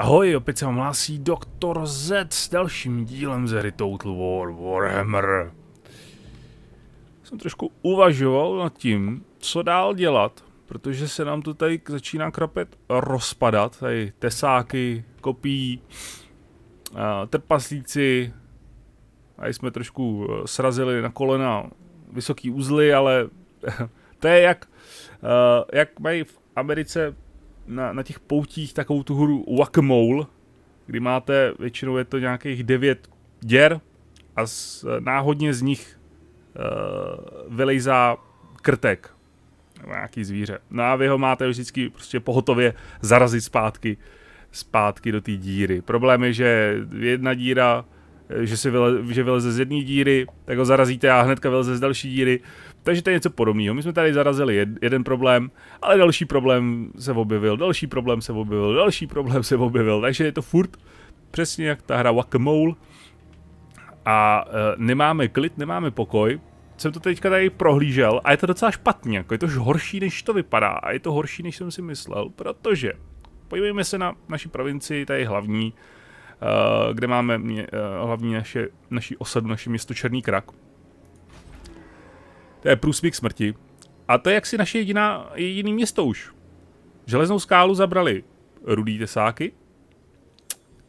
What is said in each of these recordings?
Ahoj, opět se vám hlásí Doktor Z s dalším dílem z hry Total War Warhammer. Jsem trošku uvažoval nad tím, co dál dělat, protože se nám to tady začíná krapet rozpadat, tady tesáky, kopí, trpaslíci, tady jsme trošku eh, srazili na kolena vysoký uzly, ale to je jak, uh, jak mají v Americe na, na těch poutích takovou tu hru whack kdy máte, většinou je to nějakých devět děr a z, náhodně z nich uh, vylejzá krtek, nebo nějaký zvíře. No a vy ho máte vždycky prostě pohotově zarazit zpátky, zpátky do té díry. Problém je, že jedna díra, že, si vyle, že vyleze z jedné díry, tak ho zarazíte a hnedka vyleze z další díry. Takže to je něco podobného. My jsme tady zarazili jed, jeden problém, ale další problém se objevil, další problém se objevil, další problém se objevil. Takže je to furt přesně jak ta hra whack A e, nemáme klid, nemáme pokoj. Jsem to teďka tady prohlížel a je to docela špatně. Jako je to horší, než to vypadá. A je to horší, než jsem si myslel, protože podívejme se na naši provinci, tady hlavní, uh, kde máme mě, uh, hlavní naše, naši osadu, naše město Černý krak. To je průsmík smrti. A to je jaksi naše jediná, jediný město už. Železnou skálu zabrali rudý tesáky,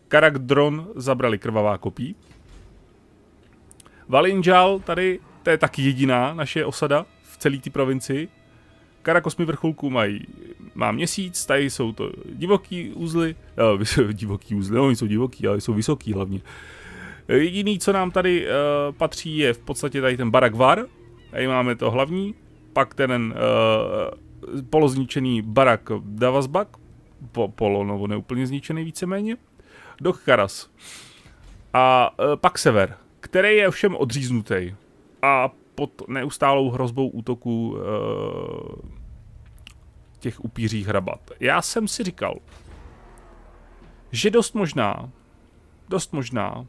Karak Dron zabrali krvavá kopí, Valinjal tady, to je taky jediná naše osada v celé té provincii. Karakosmi vrcholku mají, má měsíc, tady jsou to divoký úzly, uh, divoký úzly, no, oni jsou divoký, ale jsou vysoký hlavně. Jediný, co nám tady uh, patří, je v podstatě tady ten Barakvar, Tady máme to hlavní, pak ten uh, polozničený barak Davasbak, po, polo, nebo neúplně zničený víceméně, do Karas. A uh, pak sever, který je všem odříznutý a pod neustálou hrozbou útoku uh, těch upířích hrabat. Já jsem si říkal, že dost možná, dost možná,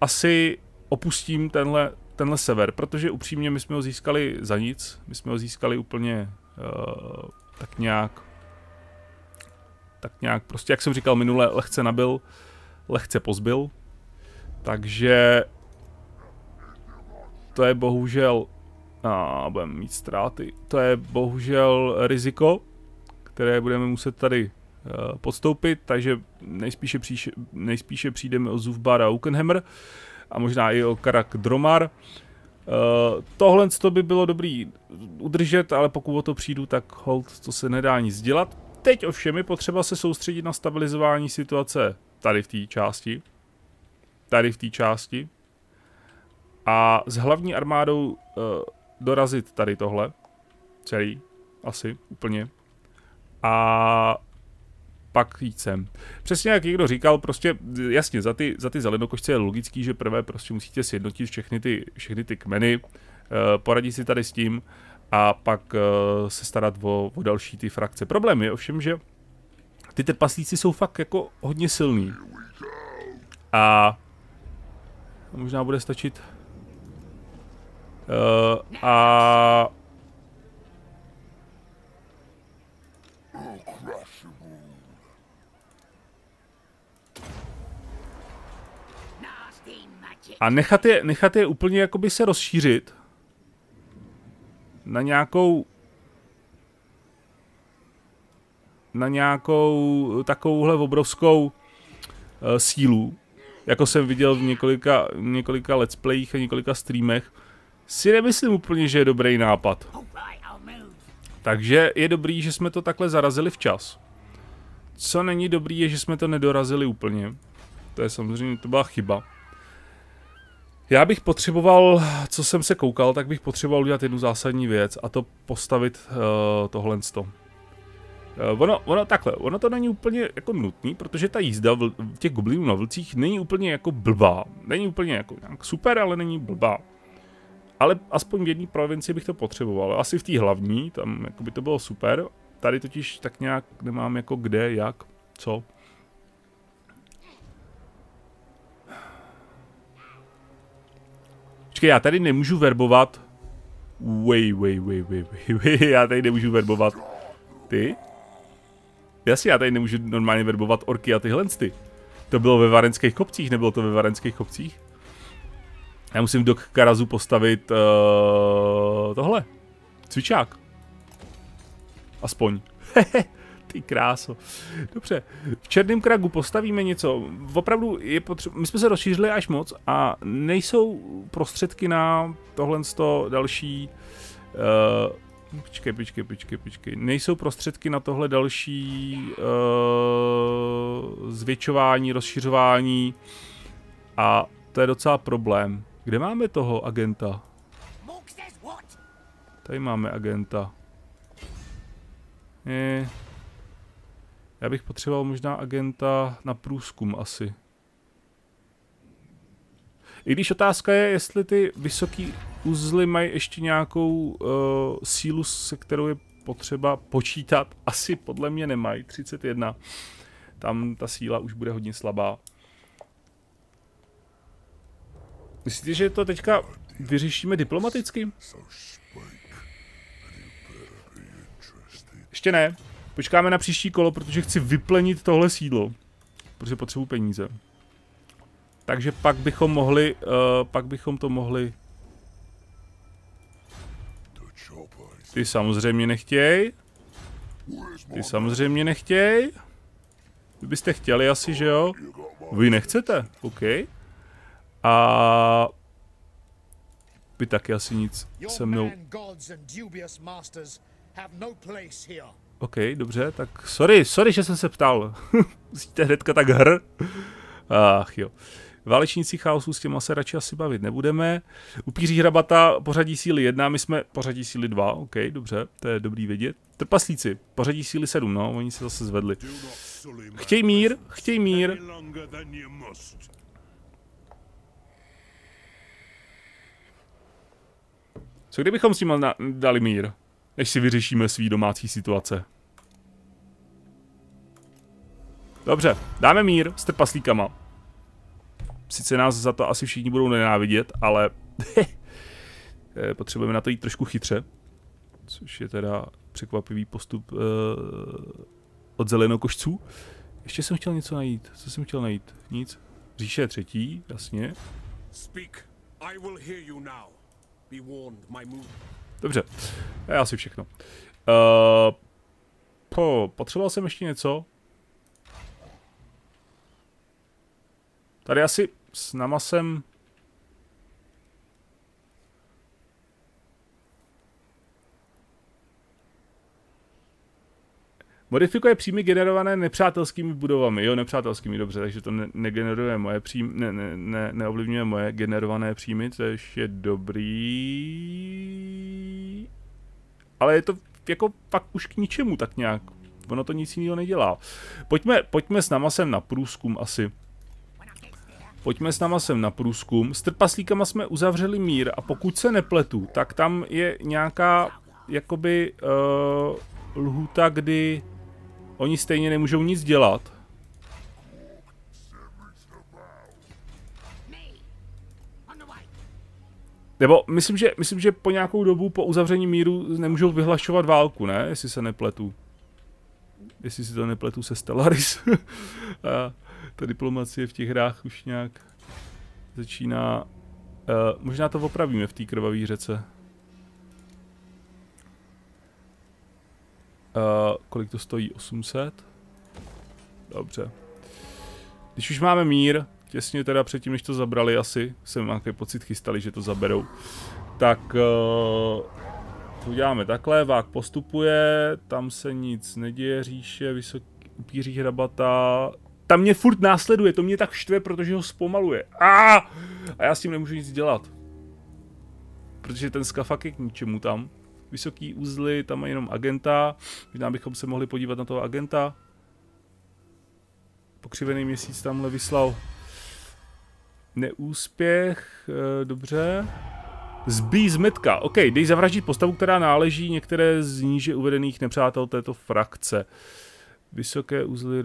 asi opustím tenhle tenhle sever, protože upřímně my jsme ho získali za nic, my jsme ho získali úplně uh, tak nějak, tak nějak, prostě jak jsem říkal minule, lehce nabil, lehce pozbil, takže to je bohužel, a budeme mít ztráty, to je bohužel riziko, které budeme muset tady uh, podstoupit, takže nejspíše, příš, nejspíše přijdeme o Zufbar a Ukenhammer, a možná i o Karak Dromar. Uh, tohle to by bylo dobrý udržet, ale pokud o to přijdu, tak hold, to se nedá nic dělat. Teď ovšem je potřeba se soustředit na stabilizování situace tady v té části. Tady v té části. A s hlavní armádou uh, dorazit tady tohle. Celý. Asi. Úplně. A pak jít sem. Přesně jak někdo říkal, prostě jasně, za ty, za ty zelenokošce je logický, že prvé prostě musíte sjednotit všechny ty, všechny ty kmeny, uh, poradit si tady s tím a pak uh, se starat o, o další ty frakce. Problém je ovšem, že ty trpaslíci jsou fakt jako hodně silný. A možná bude stačit uh, a A nechat je, nechat je úplně jakoby se rozšířit na nějakou na nějakou takovouhle obrovskou uh, sílu, jako jsem viděl v několika, několika let's playích a několika streamech, si nemyslím úplně, že je dobrý nápad. Takže je dobrý, že jsme to takhle zarazili včas. Co není dobrý, je, že jsme to nedorazili úplně. To je samozřejmě, to byla chyba. Já bych potřeboval, co jsem se koukal, tak bych potřeboval udělat jednu zásadní věc a to postavit uh, tohle sto. Uh, ono, ono takhle, ono to není úplně jako nutný, protože ta jízda v, v těch goblinů na vlcích není úplně jako blbá. Není úplně jako nějak super, ale není blbá. Ale aspoň v jedné provinci bych to potřeboval. Asi v té hlavní, tam jako by to bylo super. Tady totiž tak nějak nemám jako kde, jak, co. Počkej, já tady nemůžu verbovat. Way, way, way, way, way. Já tady nemůžu verbovat. Ty? Jasně, já tady nemůžu normálně verbovat orky a tyhle ty. To bylo ve Varenských kopcích, nebylo to ve Varenských kopcích? Já musím do Karazu postavit uh, tohle. Cvičák. Aspoň. Ty kráso. Dobře, v Černém kragu postavíme něco. Opravdu je potřeba... My jsme se rozšířili až moc a nejsou prostředky na tohle další... Uh, počkej, počkej, počkej, počkej. Nejsou prostředky na tohle další uh, zvětšování, rozšiřování a to je docela problém. Kde máme toho agenta? Tady máme agenta. Je. Já bych potřeboval možná agenta na průzkum asi. I když otázka je, jestli ty vysoký uzly mají ještě nějakou uh, sílu, se kterou je potřeba počítat. Asi podle mě nemají, 31. Tam ta síla už bude hodně slabá. Myslíte, že to teďka vyřešíme diplomaticky? Ještě ne. Počkáme na příští kolo, protože chci vyplenit tohle sídlo. Protože potřebuji peníze. Takže pak bychom mohli, uh, pak bychom to mohli... Ty samozřejmě nechtěj. Ty samozřejmě nechtěj. Vy byste chtěli asi, že jo? Vy nechcete, OK. A vy taky asi nic se mnou. OK, dobře, tak sorry, sorry, že jsem se ptal. Musíte hnedka tak hr. Ach jo. Válečníci chaosu s těma se radši asi bavit nebudeme. Upíří hrabata pořadí síly 1, my jsme pořadí síly 2, OK, dobře, to je dobrý vědět. Trpaslíci, pořadí síly 7, no, oni se zase zvedli. Chtěj mír, chtěj mír. Co kdybychom s tím dali mír, než si vyřešíme svý domácí situace? Dobře, dáme mír s trpaslíkama. Sice nás za to asi všichni budou nenávidět, ale eh, potřebujeme na to jít trošku chytře. Což je teda překvapivý postup uh, od zelenokošců. Ještě jsem chtěl něco najít. Co jsem chtěl najít? Nic. Říše třetí, jasně. Speak. I will hear you now. Dobře, je asi všechno. Uh, po, potřeboval jsem ještě něco. Tady asi s namasem Modifikuje příjmy generované nepřátelskými budovami. Jo, nepřátelskými, dobře, takže to ne- negeneruje moje příjmy, ne, ne, ne, neovlivňuje moje generované příjmy, což je dobrý. Ale je to jako fakt už k ničemu tak nějak. Ono to nic jiného nedělá. Pojďme, pojďme s náma sem na průzkum asi. Pojďme s náma sem na průzkum. S trpaslíkama jsme uzavřeli mír a pokud se nepletu, tak tam je nějaká jakoby uh, lhůta, kdy Oni stejně nemůžou nic dělat. Nebo myslím že, myslím, že po nějakou dobu po uzavření míru nemůžou vyhlašovat válku, ne? Jestli se nepletu. Jestli si to nepletu se Stellaris. A ta diplomacie v těch hrách už nějak začíná... Uh, možná to opravíme v té krvavé řece. Uh, kolik to stojí? 800? Dobře. Když už máme mír, těsně teda předtím, než to zabrali asi, jsem nějaký pocit chystali, že to zaberou, tak uh, to uděláme takhle, vák postupuje, tam se nic neděje, říše, vysoký upíří hrabata, tam mě furt následuje, to mě tak štve, protože ho zpomaluje. A, a já s tím nemůžu nic dělat. Protože ten skafak je k ničemu tam vysoký uzly, tam mají jenom agenta. Možná bychom se mohli podívat na toho agenta. Pokřivený měsíc tamhle vyslal neúspěch, e, dobře. Zbý zmetka. OK, dej zavraždit postavu, která náleží některé z níže uvedených nepřátel této frakce. Vysoké uzly...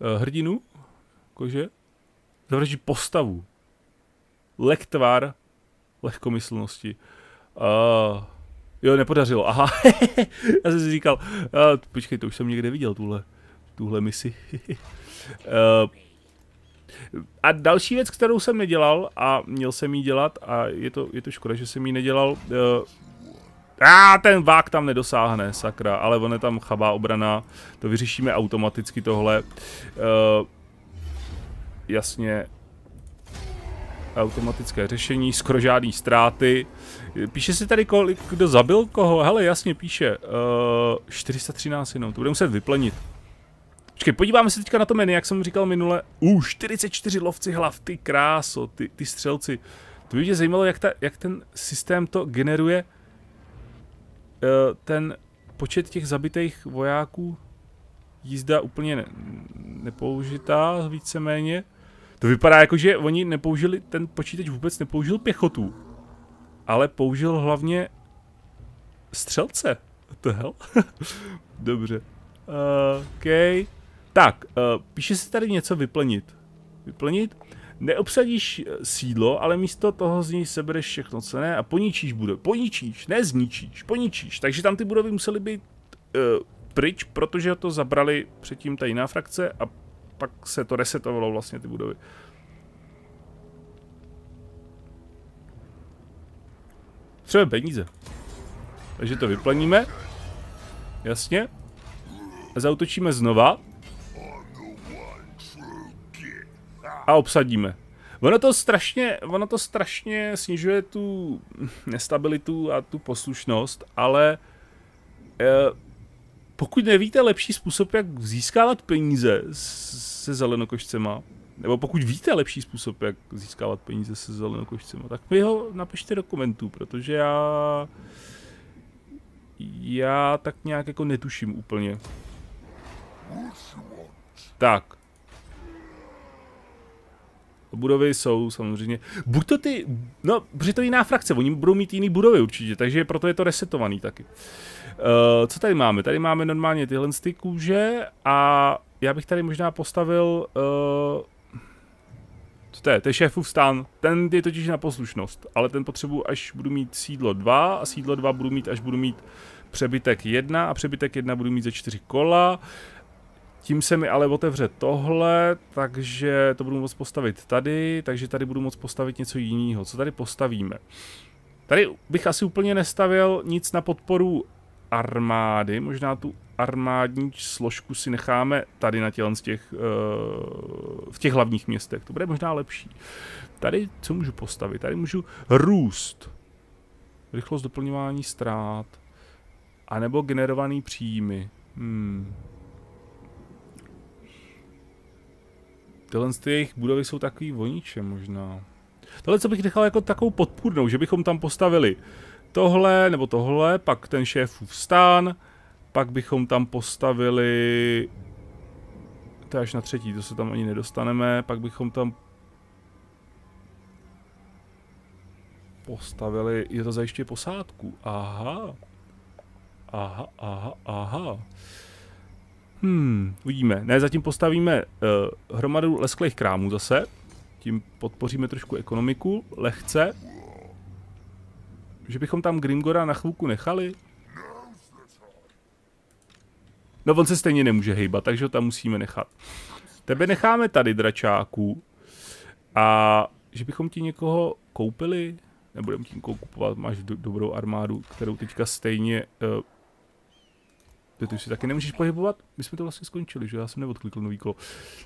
E, hrdinu? Kože? Zavraždit postavu. Lektvar lehkomyslnosti. Uh, Jo, nepodařilo, aha. Já jsem si říkal, a, počkej, to už jsem někde viděl, tuhle, tuhle misi. uh, a další věc, kterou jsem nedělal a měl jsem jí dělat a je to, je to škoda, že jsem ji nedělal. Uh, a ten vák tam nedosáhne, sakra, ale on je tam chabá obrana, to vyřešíme automaticky tohle. Uh, jasně, automatické řešení, skoro žádný ztráty. Píše si tady, kolik, kdo zabil koho? Hele, jasně píše. Uh, 413 jenom, to bude muset vyplenit. Počkej, podíváme se teďka na to menu, jak jsem říkal minule. Uh, 44 lovci hlav, ty kráso, ty, ty střelci. To by mě zajímalo, jak, ta, jak ten systém to generuje. Uh, ten počet těch zabitých vojáků. Jízda úplně ne, nepoužitá, víceméně. To vypadá jako, že oni nepoužili, ten počítač vůbec nepoužil pěchotu. Ale použil hlavně střelce. The hell? Dobře. Uh, OK. Tak, uh, píše se tady něco vyplnit. Vyplnit? Neobsadíš eh, sídlo, ale místo toho z něj sebereš všechno, co ne, a poničíš budovy. Poničíš, ne zničíš, poničíš. Takže tam ty budovy musely být uh, pryč, protože to zabrali předtím ta jiná frakce a pak se to resetovalo vlastně ty budovy. Třeba peníze. Takže to vyplaníme. Jasně. A zautočíme znova. A obsadíme. Ono to strašně, ono to strašně snižuje tu nestabilitu a tu poslušnost, ale eh, pokud nevíte lepší způsob, jak získávat peníze se zelenokošcema, nebo pokud víte lepší způsob, jak získávat peníze se zelenokošcema, tak mi ho napište do komentů, protože já já tak nějak jako netuším úplně. Tak. Budovy jsou samozřejmě. Buď to ty, no, protože to je jiná frakce, oni budou mít jiný budovy určitě, takže proto je to resetovaný taky. Uh, co tady máme? Tady máme normálně tyhle ty kůže a já bych tady možná postavil... Uh, co to je? To je šéfův stán. Ten je totiž na poslušnost, ale ten potřebuji, až budu mít sídlo 2 a sídlo 2 budu mít, až budu mít přebytek 1 a přebytek 1 budu mít ze 4 kola. Tím se mi ale otevře tohle, takže to budu moct postavit tady, takže tady budu moct postavit něco jiného. Co tady postavíme? Tady bych asi úplně nestavil nic na podporu armády, možná tu armádní složku si necháme tady na tělen z těch, uh, v těch hlavních městech, to bude možná lepší. Tady co můžu postavit? Tady můžu růst, rychlost doplňování ztrát, anebo generovaný příjmy. Hmm. Tyhle z těch budovy jsou takový voníče možná. Tohle co bych nechal jako takovou podpůrnou, že bychom tam postavili tohle, nebo tohle, pak ten šéfův stán, pak bychom tam postavili, to je až na třetí, to se tam ani nedostaneme, pak bychom tam postavili, je to zajiště posádku, aha, aha, aha, aha. Hmm, uvidíme. Ne, zatím postavíme uh, hromadu lesklých krámů zase. Tím podpoříme trošku ekonomiku, lehce. Že bychom tam Grimgora na chvilku nechali? No on se stejně nemůže hejbat, takže ho tam musíme nechat. Tebe necháme tady, dračáku. A že bychom ti někoho koupili? Nebudeme tím kupovat, máš do, dobrou armádu, kterou teďka stejně... Uh, ty si taky nemůžeš pohybovat? My jsme to vlastně skončili, že? Já jsem neodklikl nový kolo.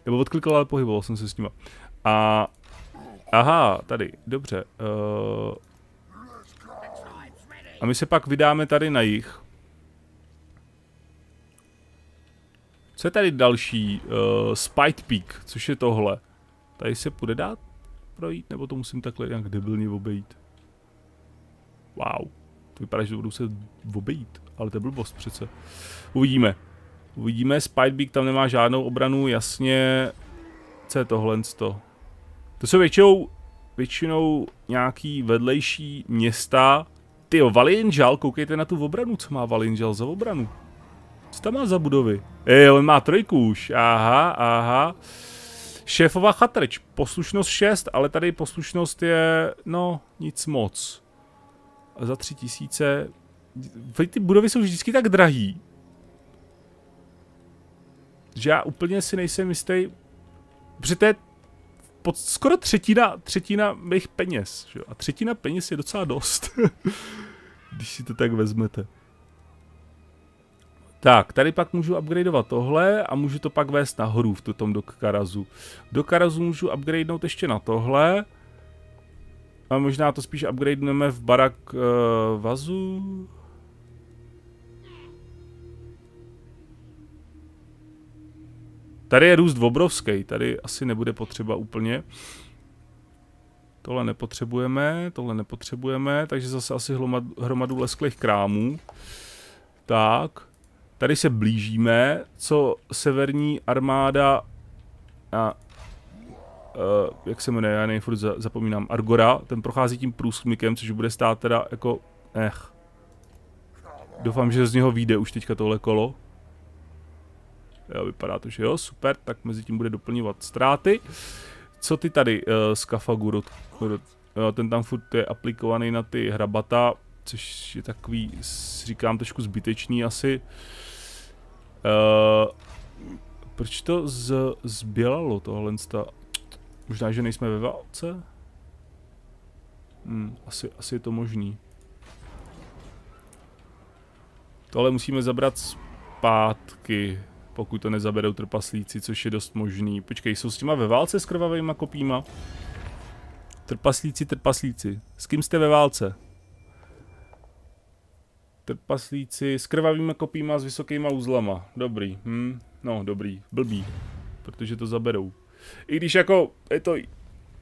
Nebo odklikl, ale pohyboval jsem se s nima. A... Aha, tady, dobře. Uh, a my se pak vydáme tady na jich. Co je tady další? Uh, Spite Peak, což je tohle. Tady se půjde dát projít, nebo to musím takhle nějak debilně obejít? Wow. To vypadá, že to budu se obejít, ale to je blbost přece. Uvidíme. Uvidíme, Spite tam nemá žádnou obranu, jasně. Co je tohle? To jsou většinou, většinou nějaký vedlejší města, ty jo, Valinjal, koukejte na tu obranu, co má Valinjal za obranu. Co tam má za budovy? Ej, on má trojku už, aha, aha. Šéfová chatrč, poslušnost 6, ale tady poslušnost je, no, nic moc. A za tři tisíce ty budovy jsou vždycky tak drahý, že já úplně si nejsem jistý, protože to je pod, skoro třetina, třetina mých peněz, že? a třetina peněz je docela dost, když si to tak vezmete. Tak, tady pak můžu upgradeovat tohle a můžu to pak vést nahoru v tom do Karazu. Do Karazu můžu upgradenout ještě na tohle. A možná to spíš upgradeneme v barak uh, vazu. Tady je růst obrovský, tady asi nebude potřeba úplně. Tohle nepotřebujeme, tohle nepotřebujeme, takže zase asi hromadu lesklých krámů. Tak. Tady se blížíme, co severní armáda a uh, jak se jmenuje, já nejfurt zapomínám, Argora, ten prochází tím průsmykem, což bude stát teda jako, ech. Doufám, že z něho vyjde už teďka tohle kolo. Jo, vypadá to, že jo, super, tak mezi tím bude doplňovat ztráty. Co ty tady uh, z Kafaguru? Jo, ten tam furt je aplikovaný na ty hrabata, což je takový, říkám, trošku zbytečný asi. Uh, proč to z, zbělalo tohle? Možná, že nejsme ve válce? Hmm, asi, asi je to možný. Tohle musíme zabrat zpátky, pokud to nezaberou trpaslíci, což je dost možný. Počkej, jsou s těma ve válce s krvavýma kopíma? Trpaslíci, trpaslíci. S kým jste ve válce? Trpaslíci s krvavými kopíma s vysokýma uzlama. Dobrý. Hm, no, dobrý. Blbý. Protože to zaberou. I když jako je to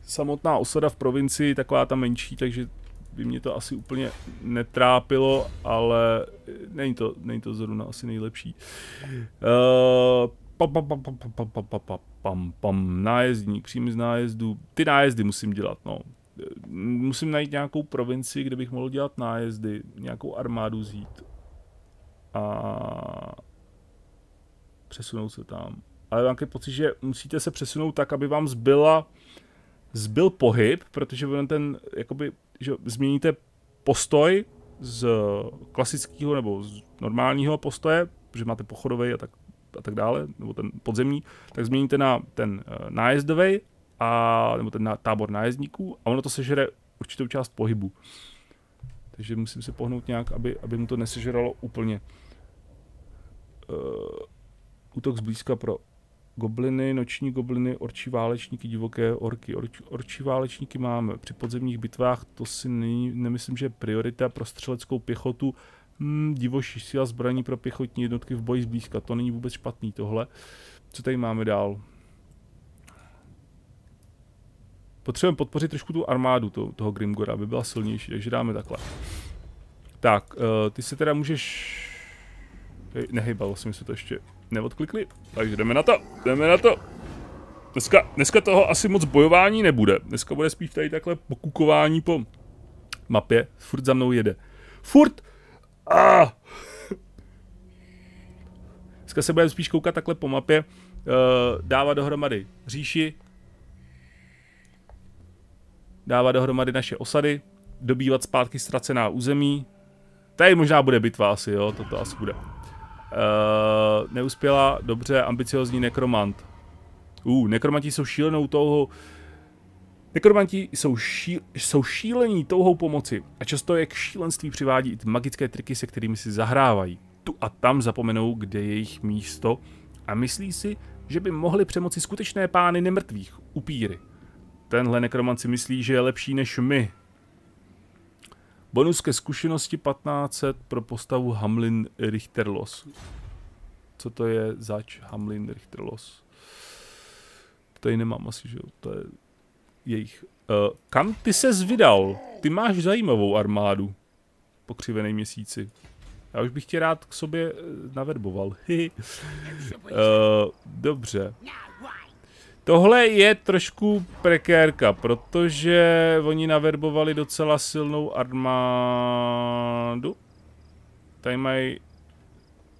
samotná osada v provincii, taková ta menší, takže by mě to asi úplně netrápilo, ale není to, není to zrovna asi nejlepší. Uh, pam, pam, příjmy z nájezdu, ty nájezdy musím dělat, no musím najít nějakou provinci, kde bych mohl dělat nájezdy, nějakou armádu zít a přesunout se tam. Ale mám pocit, že musíte se přesunout tak, aby vám zbyla, zbyl pohyb, protože ten, jakoby, že změníte postoj z klasického nebo z normálního postoje, protože máte pochodový a tak, a tak dále, nebo ten podzemní, tak změníte na ten uh, nájezdový a, nebo ten tábor nájezdníků a ono to sežere určitou část pohybu. Takže musím se pohnout nějak, aby, aby mu to nesežeralo úplně. Uh, útok zblízka pro gobliny, noční gobliny, orčí válečníky, divoké orky. Orč, orčí válečníky máme při podzemních bitvách, to si není, nemyslím, že je priorita pro střeleckou pěchotu. Hmm, divoší síla zbraní pro pěchotní jednotky v boji zblízka, to není vůbec špatný tohle. Co tady máme dál? Potřebujeme podpořit trošku tu armádu to, toho Grimgora, aby byla silnější, takže dáme takhle. Tak, uh, ty se teda můžeš... Nehybalo jsem se to ještě neodklikli, takže jdeme na to, jdeme na to. Dneska, dneska toho asi moc bojování nebude, dneska bude spíš tady takhle pokukování po mapě, furt za mnou jede. Furt! Ah! Dneska se budeme spíš koukat takhle po mapě, uh, dávat dohromady říši, dávat dohromady naše osady, dobývat zpátky ztracená území. Tady možná bude bitva asi, jo, toto asi bude. Uh, neuspěla, dobře, ambiciozní nekromant. Uh, nekromanti jsou šílenou touhou... Nekromanti jsou, ší, jsou šílení touhou pomoci a často je k šílenství přivádí i ty magické triky, se kterými si zahrávají. Tu a tam zapomenou, kde je jejich místo a myslí si, že by mohli přemoci skutečné pány nemrtvých, upíry. Tenhle nekromant si myslí, že je lepší než my. Bonus ke zkušenosti 1500 pro postavu Hamlin Richterlos. Co to je zač Hamlin Richterlos? Tady nemám asi, že jo? To je jejich. Uh, kam ty se vydal? Ty máš zajímavou armádu. Pokřivený měsíci. Já už bych tě rád k sobě eh, naverboval. uh, dobře. Tohle je trošku prekérka, protože oni naverbovali docela silnou armádu. Tady mají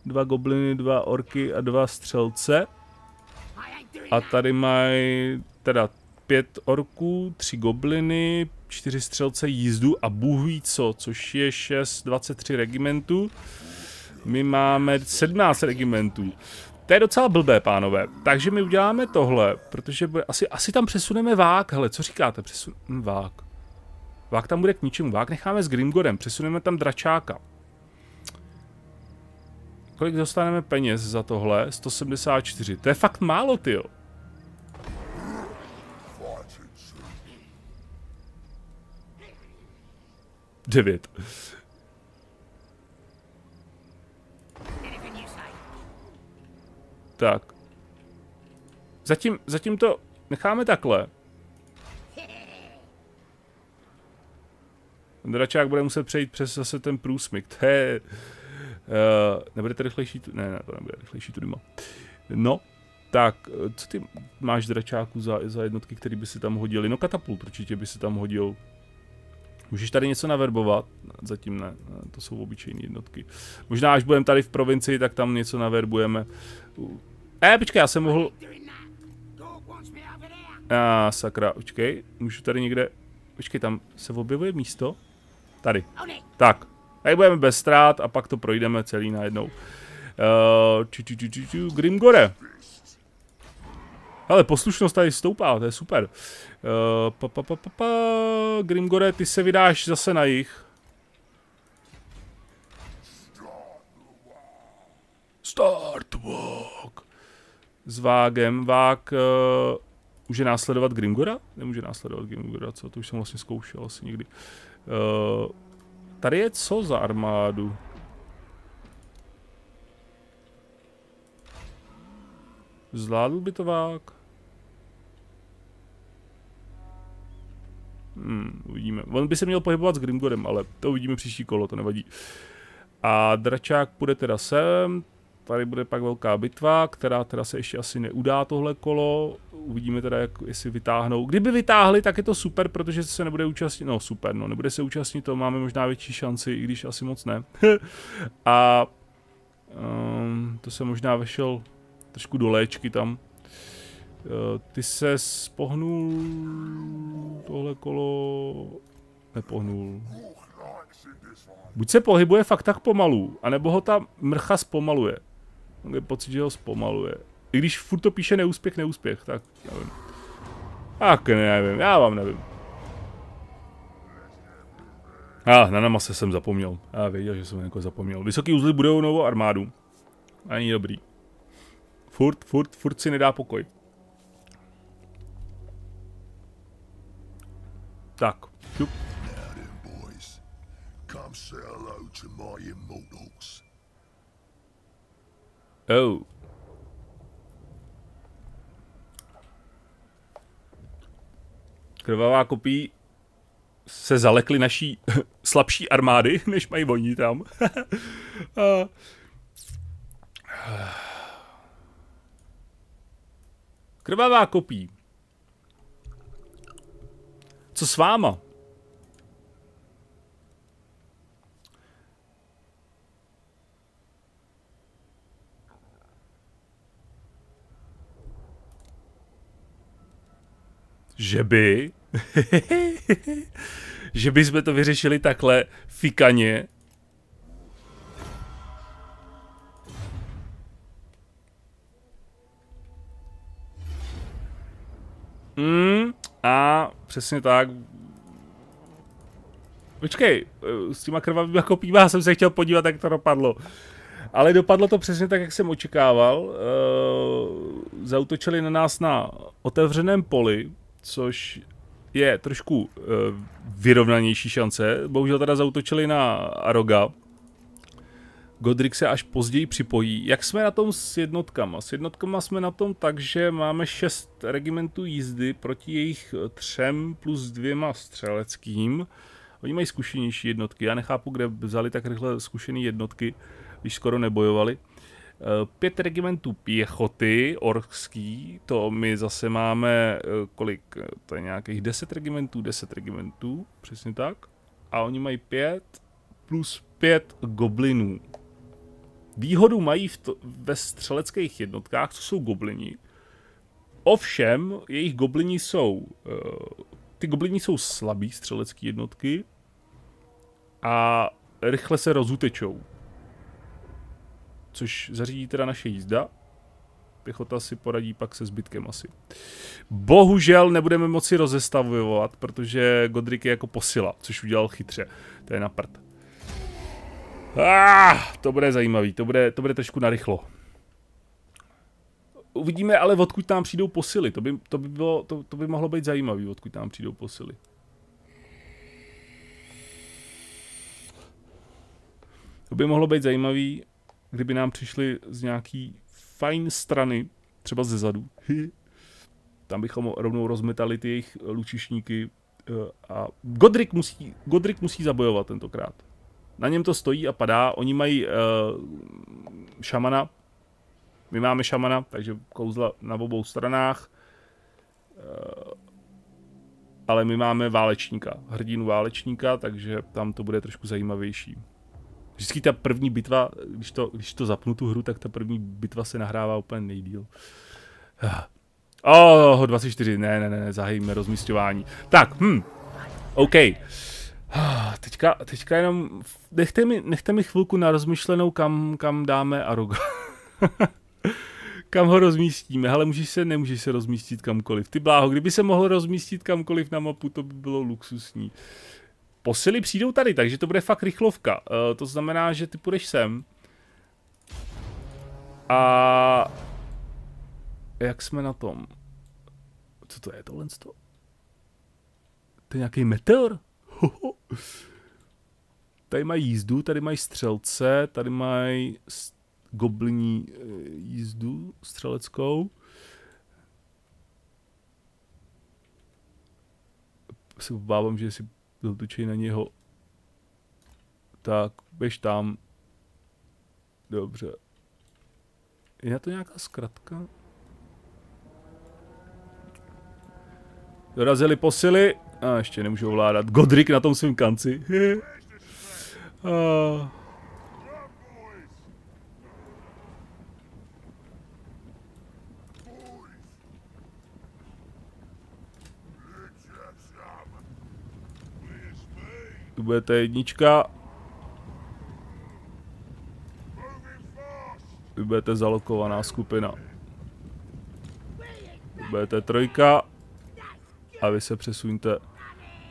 dva gobliny, dva orky a dva střelce. A tady mají teda pět orků, tři gobliny, čtyři střelce jízdu a Bůh ví co, což je 6, 23 regimentů. My máme 17 regimentů. To je docela blbé, pánové. Takže my uděláme tohle, protože bude, asi, asi tam přesuneme vák. Hele, co říkáte? Přesun vák. Vák tam bude k ničemu. Vák necháme s Grimgorem. Přesuneme tam dračáka. Kolik dostaneme peněz za tohle? 174. To je fakt málo, tyjo. Devět. Tak. Zatím, zatím to necháme takhle. Dračák bude muset přejít přes zase ten průsmyk. To je... Uh, nebude to rychlejší tu... Ne, ne, to nebude rychlejší tu No, tak, co ty máš dračáku za, za jednotky, které by si tam hodili? No katapult určitě by si tam hodil. Můžeš tady něco naverbovat? Zatím ne, to jsou obyčejné jednotky. Možná až budeme tady v provincii, tak tam něco naverbujeme. Eh, počkej, já jsem mohl... A ah, sakra, počkej, můžu tady někde... Počkej, tam se objevuje místo? Tady. Tak, tady budeme bez ztrát a pak to projdeme celý najednou. Uh, ču, Grimgore. Ale poslušnost tady stoupá, to je super. Uh, pa, pa, pa, pa, pa. Grimgore, ty se vydáš zase na jich. Start walk. S Vágem. Vák uh, může následovat Grimgora? Nemůže následovat Grimgora, co? To už jsem vlastně zkoušel asi někdy. Uh, tady je co za armádu? Zvládl by to vák? Hmm, uvidíme. On by se měl pohybovat s Grimgorem, ale to uvidíme příští kolo, to nevadí. A dračák půjde teda sem, tady bude pak velká bitva, která teda se ještě asi neudá tohle kolo. Uvidíme teda, jak, jestli vytáhnou. Kdyby vytáhli, tak je to super, protože se nebude účastnit, no super, no nebude se účastnit, to máme možná větší šanci, i když asi moc ne. a um, to se možná vešel trošku do léčky tam. Uh, ty se spohnul tohle kolo... Nepohnul. Buď se pohybuje fakt tak pomalu, anebo ho ta mrcha zpomaluje. Mám pocit, že ho zpomaluje. I když furt to píše neúspěch, neúspěch, tak nevím. Tak nevím, já vám nevím. A ah, na Namase jsem zapomněl. Já věděl, že jsem jako zapomněl. Vysoký uzly budou novou armádu. Ani dobrý. Furt, furt, furt si nedá pokoj. Tak, šup. Oh. Krvavá kopí se zalekly naší slabší armády, než mají oni tam. Krvavá kopí. Co s váma? Že by, že by jsme to vyřešili takhle fikaně. Mm, a přesně tak. Počkej, s těma krvavými kopíma jsem se chtěl podívat, jak to dopadlo. Ale dopadlo to přesně tak, jak jsem očekával. Uh, zautočili na nás na otevřeném poli, což je trošku uh, vyrovnanější šance. Bohužel teda zautočili na Aroga. Godric se až později připojí. Jak jsme na tom s jednotkama? S jednotkama jsme na tom tak, že máme šest regimentů jízdy proti jejich třem plus dvěma střeleckým. Oni mají zkušenější jednotky. Já nechápu, kde vzali tak rychle zkušené jednotky, když skoro nebojovali. Eh, pět regimentů pěchoty orský, to my zase máme eh, kolik, to je nějakých deset regimentů, deset regimentů, přesně tak. A oni mají pět plus pět goblinů. Výhodu mají v to, ve střeleckých jednotkách, co jsou goblini. Ovšem, jejich goblini jsou ty goblini jsou slabý střelecké jednotky a rychle se rozutečou. Což zařídí teda naše jízda. Pěchota si poradí pak se zbytkem asi. Bohužel nebudeme moci rozestavovat, protože Godric je jako posila, což udělal chytře. To je na prd. Ah, to bude zajímavý, to bude, to bude trošku narychlo. Uvidíme ale, odkud tam přijdou posily. To by, to by, bylo, to, to by mohlo být zajímavý, odkud tam přijdou posily. To by mohlo být zajímavý, kdyby nám přišli z nějaký fajn strany, třeba ze zadu. Tam bychom rovnou rozmetali ty jejich lučišníky eh, a Godric musí, Godric musí zabojovat tentokrát. Na něm to stojí a padá. Oni mají uh, šamana. My máme šamana, takže kouzla na obou stranách. Uh, ale my máme válečníka, hrdinu válečníka, takže tam to bude trošku zajímavější. Vždycky ta první bitva, když to, když to zapnu tu hru, tak ta první bitva se nahrává úplně nejdíl. Oh, 24, ne, ne, ne, zahajíme rozmístování. Tak, hm, OK. Teďka, teďka jenom, nechte mi, nechte mi chvilku na rozmyšlenou, kam, kam dáme Aroga. kam ho rozmístíme, ale můžeš se, nemůžeš se rozmístit kamkoliv. Ty bláho, kdyby se mohl rozmístit kamkoliv na mapu, to by bylo luxusní. Posily přijdou tady, takže to bude fakt rychlovka. Uh, to znamená, že ty půjdeš sem. A... Jak jsme na tom? Co to je tohle? To je nějaký meteor? Tady mají jízdu, tady mají střelce, tady mají gobliní eh, jízdu střeleckou. Se obávám, že si zautočí na něho. Tak, běž tam. Dobře. Je na to nějaká zkratka? Dorazili posily. A ještě nemůžu ovládat. Godrik na tom svém kanci. a... Tu budete jednička. Vy budete zalokovaná skupina. Vy budete trojka. A vy se přesuňte.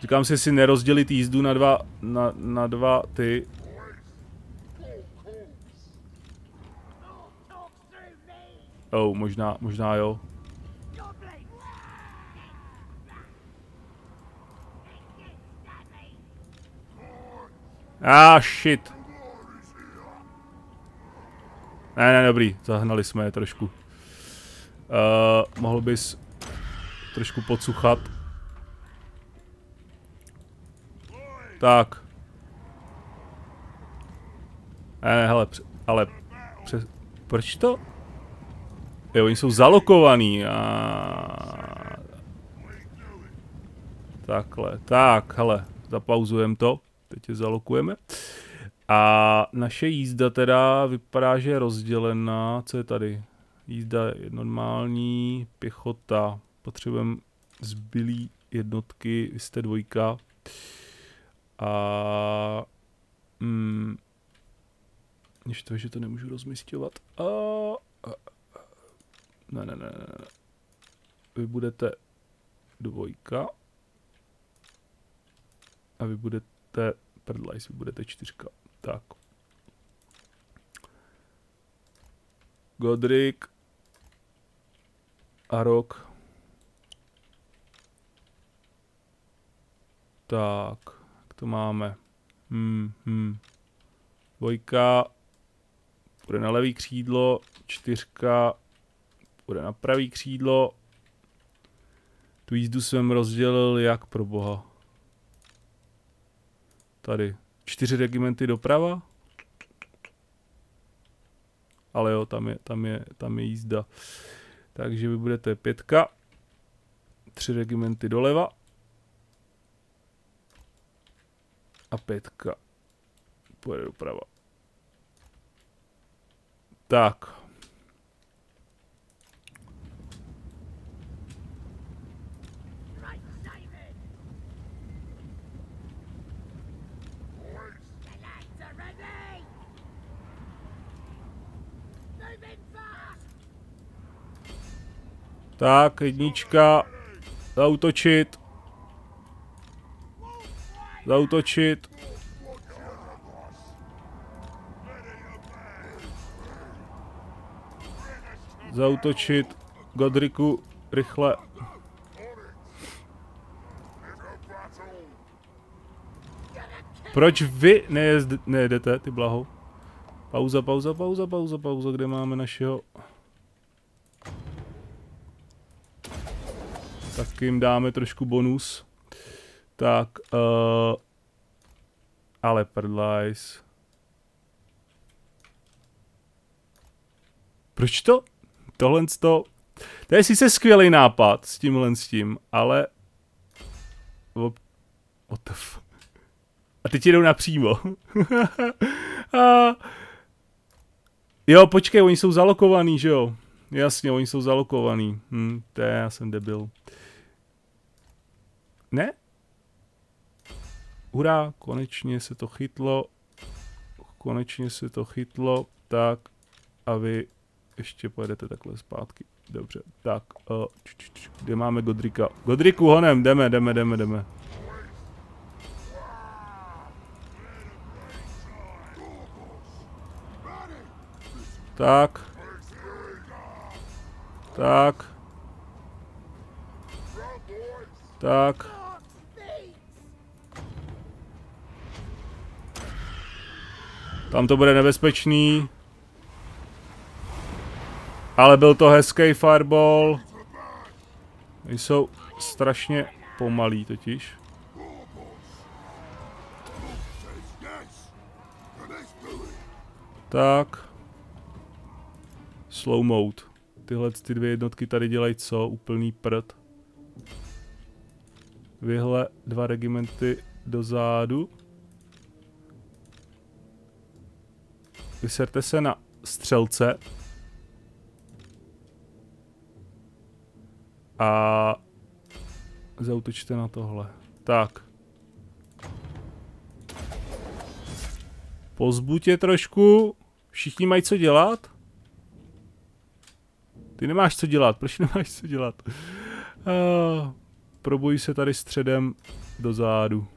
Říkám si, si nerozdělit jízdu na dva, na, na dva ty. Oh, možná, možná jo. Ah, shit. Ne, ne, dobrý, zahnali jsme je trošku. Uh, mohl bys trošku podsuchat. Tak. Ne, ne, hele, ale přes, proč to? Jo, oni jsou zalokovaný a... Takhle, tak, hele, zapauzujeme to. Teď je zalokujeme. A naše jízda teda vypadá, že je rozdělená. Co je tady? Jízda je normální, pěchota. Potřebujeme zbylý jednotky, vy jste dvojka. A... Mm, to, že to nemůžu rozmistovat. A, a, ne, ne, ne, ne. Vy budete dvojka. A vy budete budete, prdla, jestli budete čtyřka. Tak. Godric. Arok. Tak, jak to máme? Hmm, hmm. Dvojka. Bude na levý křídlo. Čtyřka. Bude na pravý křídlo. Tu jízdu jsem rozdělil jak pro boha. Tady. Čtyři regimenty doprava. Ale jo, tam je, tam je, tam je jízda. Takže vy budete pětka. Tři regimenty doleva. A pětka. Pojede doprava. Tak. Tak, jednička. Zautočit. Zautočit. Zautočit. Godriku, rychle. Proč vy nejezd, nejedete, ty blaho? Pauza, pauza, pauza, pauza, pauza, kde máme našeho... Tak jim dáme trošku bonus. Tak, uh, ale prdlajs. Proč to? Tohle to... To je sice skvělý nápad s tímhle s tím, ale... What the fuck? A teď jdou napřímo. a... Jo, počkej, oni jsou zalokovaný, že jo? Jasně, oni jsou zalokovaný. Hm, to je, já jsem debil. Ne? Hurá, konečně se to chytlo. Konečně se to chytlo. Tak, a vy ještě pojedete takhle zpátky. Dobře, tak, uh, č, č, č, kde máme Godrika? Godriku, honem, jdeme, jdeme, jdeme, jdeme. Tak. Tak. Tak. Tam to bude nebezpečný. Ale byl to hezký fireball. Jsou strašně pomalí totiž. Tak slow mode. Tyhle ty dvě jednotky tady dělají co? Úplný prd. Vyhle dva regimenty dozadu. Vyserte se na střelce. A zautočte na tohle. Tak. Pozbuď je trošku. Všichni mají co dělat. Ty nemáš co dělat, proč nemáš co dělat? Uh, probojí se tady středem do zádu.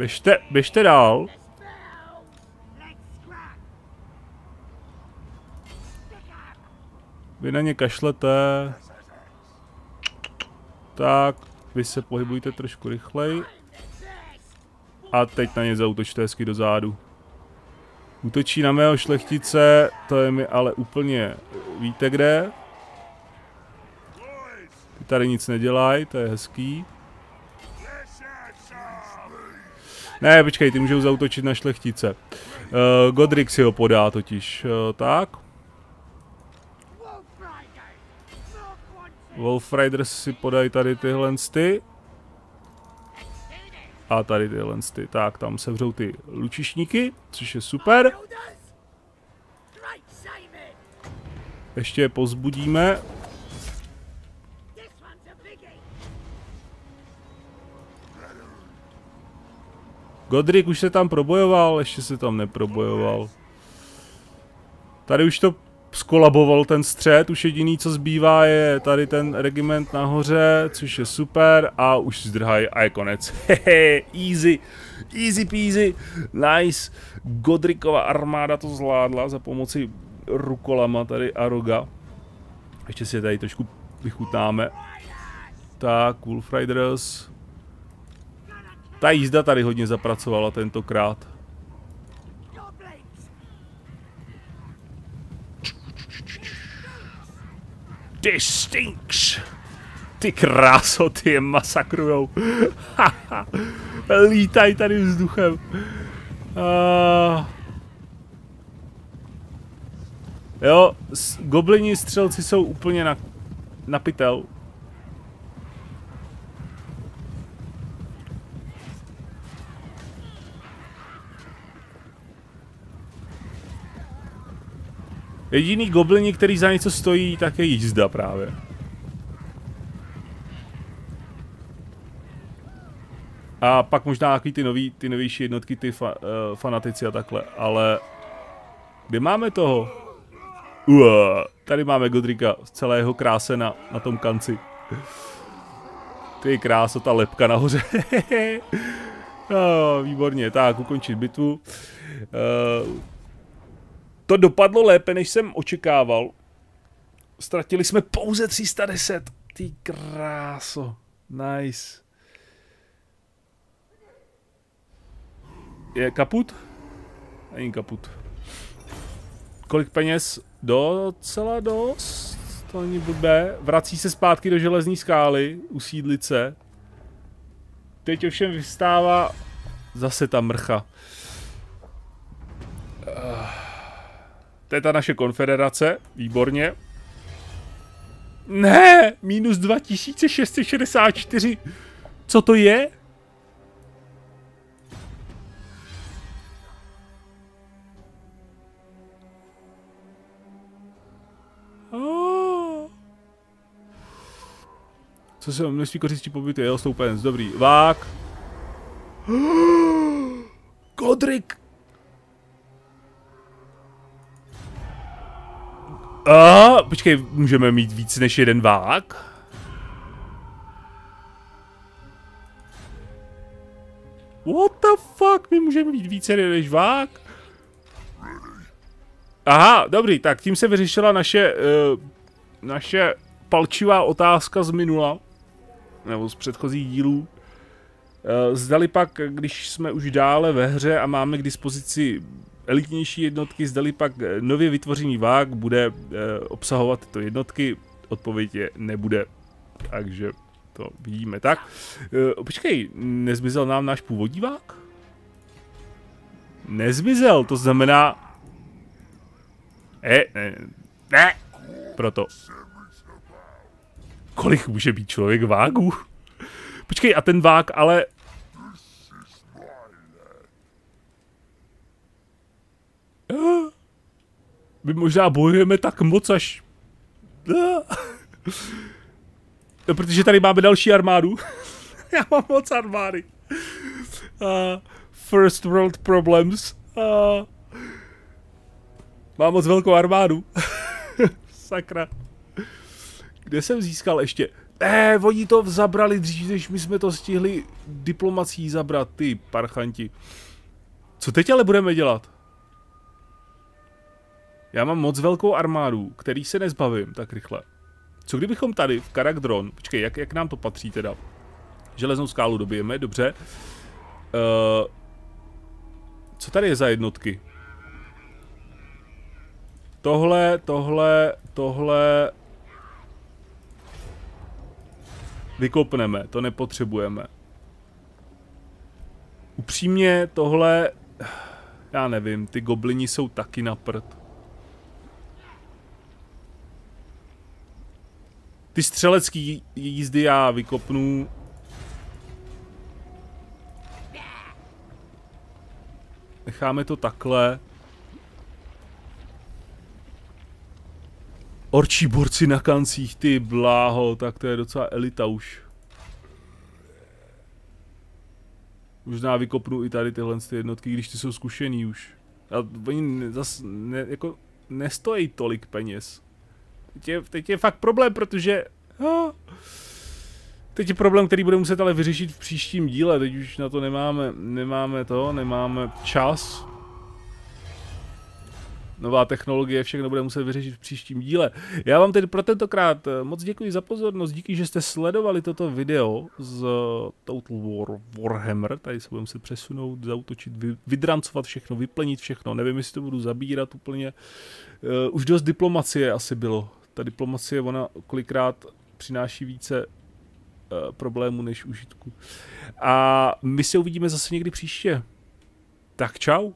Běžte, běžte dál. Vy na ně kašlete. Tak, vy se pohybujte trošku rychleji. A teď na ně zautočte hezky do zádu. Útočí na mého šlechtice, to je mi ale úplně, víte kde? Ty tady nic nedělají, to je hezký. Ne, počkej, ty můžou zautočit na šlechtice. Uh, Godric si ho podá totiž, uh, tak. Wolf Riders si podají tady tyhle ty. A tady tyhle ty. Tak, tam se vřou ty lučišníky, což je super. Ještě je pozbudíme. Godric už se tam probojoval, ještě se tam neprobojoval. Tady už to skolaboval ten střed, už jediný co zbývá je tady ten regiment nahoře, což je super a už zdrhají a je konec. Hehe, easy, easy peasy, nice. Godrikova armáda to zvládla za pomoci rukolama tady a roga. Ještě si je tady trošku vychutnáme. Tak, Wolf Riders. Ta jízda tady hodně zapracovala tentokrát. Ty stinks! Ty kráso, ty je masakrujou. Lítaj tady vzduchem. Uh... Jo, goblini střelci jsou úplně na, na pytel. Jediný goblini, který za něco stojí, tak je jízda právě. A pak možná nějaký ty, nový, ty novější jednotky, ty fa, uh, fanatici a takhle, ale... Kde máme toho? Uá, tady máme Godrika z celého kráse na, na tom kanci. Ty kráso, ta lepka nahoře. no, výborně, tak ukončit bitvu. Uh, to dopadlo lépe, než jsem očekával. Ztratili jsme pouze 310. Ty kráso. Nice. Je kaput? Není kaput. Kolik peněz? Docela dost. To není blbé. Vrací se zpátky do železní skály, usídlit se. Teď ovšem vystává zase ta mrcha. To je ta naše konfederace, výborně. Ne, minus 2664. Co to je? Co se množství kořistí pobytu jeho stoupenec, dobrý. Vák. Kodrik. A, počkej, můžeme mít víc než jeden vák? What the fuck, my můžeme mít více než vák? Aha, dobrý, tak tím se vyřešila naše, uh, naše palčivá otázka z minula nebo z předchozích dílů. Eh, zdali pak, když jsme už dále ve hře a máme k dispozici elitnější jednotky, zdali pak eh, nově vytvořený vák bude eh, obsahovat tyto jednotky, odpověď je nebude. Takže to vidíme tak. Počkej, nezmizel nám náš původní vák? Nezmizel, to znamená... E, ne, ne, proto kolik může být člověk vágů? Počkej, a ten vág, ale... My možná bojujeme tak moc, až... No, protože tady máme další armádu. Já mám moc armády. Uh, first world problems. Uh, mám moc velkou armádu. Sakra. Kde jsem získal ještě? Eh, oni to zabrali dřív, než my jsme to stihli diplomací zabrat, ty parchanti. Co teď ale budeme dělat? Já mám moc velkou armádu, který se nezbavím tak rychle. Co kdybychom tady v Karakdron, počkej, jak, jak nám to patří teda? Železnou skálu dobijeme, dobře. Uh, co tady je za jednotky? Tohle, tohle, tohle, vykopneme, to nepotřebujeme. Upřímně tohle, já nevím, ty goblini jsou taky na prd. Ty střelecký jízdy já vykopnu. Necháme to takhle. Orčí borci na kancích, ty bláho, tak to je docela elita už. Možná vykopnu i tady tyhle ty jednotky, když ty jsou zkušený už. A oni zas ne, jako nestojí tolik peněz. Teď je, teď je fakt problém, protože... Ah, teď je problém, který bude muset ale vyřešit v příštím díle. Teď už na to nemáme, nemáme to, nemáme čas nová technologie, všechno bude muset vyřešit v příštím díle. Já vám tedy pro tentokrát eh, moc děkuji za pozornost, díky, že jste sledovali toto video z eh, Total War Warhammer, tady se budeme muset přesunout, zautočit, vydrancovat všechno, vyplnit všechno, nevím, jestli to budu zabírat úplně. Uh, už dost diplomacie asi bylo. Ta diplomacie, ona kolikrát přináší více problémů než užitku. A my se uvidíme zase někdy příště. Tak čau.